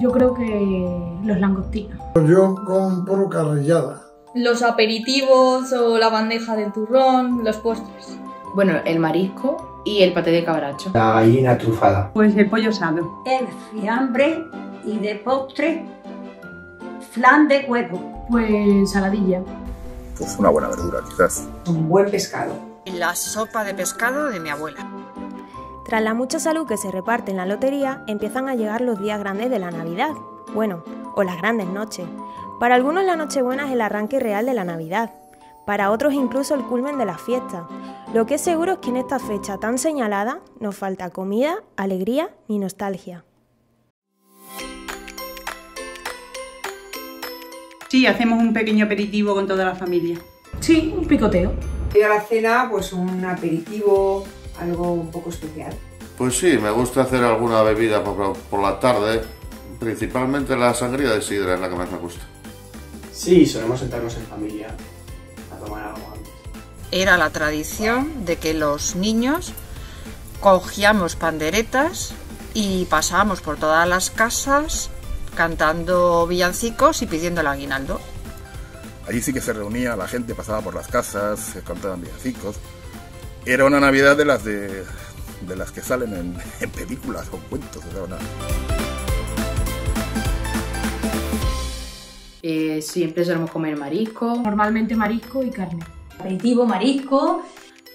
Yo creo que los langostinos. Yo compro carrillada. Los aperitivos o la bandeja de turrón, los postres. Bueno, el marisco y el paté de cabracho. La gallina trufada. Pues el pollo asado. El fiambre y de postre, flan de huevo. Pues saladilla. Pues una buena verdura, quizás. Un buen pescado. La sopa de pescado de mi abuela. Tras la mucha salud que se reparte en la lotería, empiezan a llegar los días grandes de la Navidad. Bueno, o las grandes noches. Para algunos la Nochebuena es el arranque real de la Navidad. Para otros incluso el culmen de la fiesta. Lo que es seguro es que en esta fecha tan señalada nos falta comida, alegría ni nostalgia. Sí, hacemos un pequeño aperitivo con toda la familia. Sí, un picoteo. Y a la cena, pues un aperitivo, algo un poco especial. Pues sí, me gusta hacer alguna bebida por, por la tarde, principalmente la sangría de sidra es la que más me gusta. Sí, solemos sentarnos en familia a tomar algo antes. Era la tradición de que los niños cogíamos panderetas y pasábamos por todas las casas cantando villancicos y pidiendo el aguinaldo. Allí sí que se reunía, la gente pasaba por las casas, cantaban villancicos. Era una Navidad de las de, de las que salen en, en películas o cuentos. Era una... Eh, siempre solemos comer marisco. Normalmente marisco y carne. Aperitivo marisco,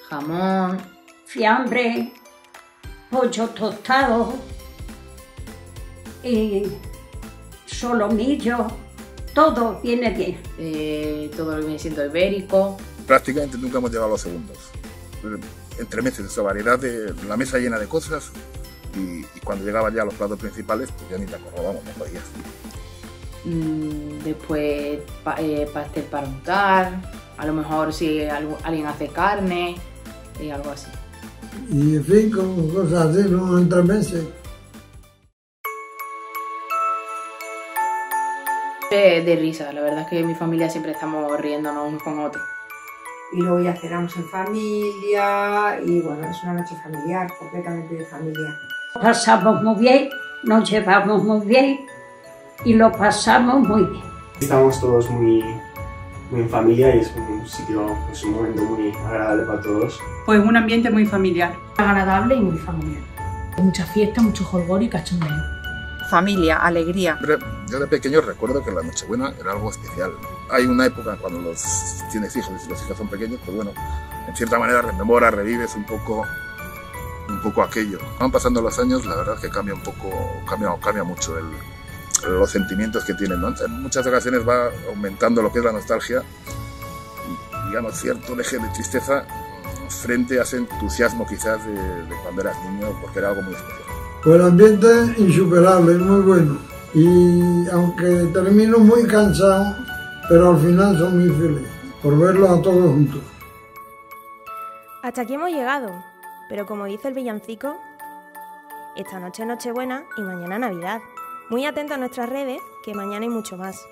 jamón, fiambre, pollo tostado, y solomillo, todo viene bien. Eh, todo lo que viene siendo ibérico. Prácticamente nunca hemos llegado a los segundos. Entre meses, esa variedad de la mesa llena de cosas y, y cuando llegaban ya los platos principales, pues ya ni te acordábamos, no podías. Mm, después pa, eh, pastel para untar, a lo mejor si algo, alguien hace carne y algo así. Y en fin, con cosas así, ¿no? Entre meses. De, de, risa, la verdad es que en mi familia siempre estamos riéndonos unos con otros. Y luego ya cenamos en familia y bueno, es una noche familiar, completamente de familia. Pasamos muy bien, nos llevamos muy bien y lo pasamos muy bien. Estamos todos muy, muy en familia y es un sitio, es un momento muy agradable para todos. Pues un ambiente muy familiar. Agradable y muy familiar. Mucha fiesta, mucho jolgor y cachondeo. Familia, alegría. Yo de pequeño recuerdo que la Nochebuena era algo especial. Hay una época cuando los tienes hijos y los hijos son pequeños, pues bueno, en cierta manera rememoras, revives un poco un poco aquello. Van pasando los años, la verdad es que cambia un poco, cambia, cambia mucho el, los sentimientos que tienen. ¿no? En muchas ocasiones va aumentando lo que es la nostalgia digamos, cierto eje de tristeza frente a ese entusiasmo quizás de, de, cuando eras niño, porque era algo muy especial. Pues el ambiente es insuperable, muy bueno. Y aunque termino muy cansado, pero al final son muy feliz por verlos a todos juntos. Hasta aquí hemos llegado, pero como dice el villancico, esta noche es Nochebuena y mañana Navidad. Muy atento a nuestras redes, que mañana hay mucho más.